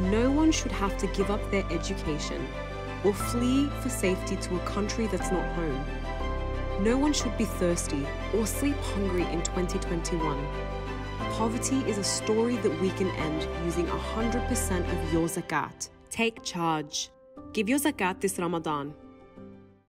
No one should have to give up their education or flee for safety to a country that's not home. No one should be thirsty or sleep hungry in 2021. Poverty is a story that we can end using 100% of your zakat. Take charge. Give your zakat this Ramadan.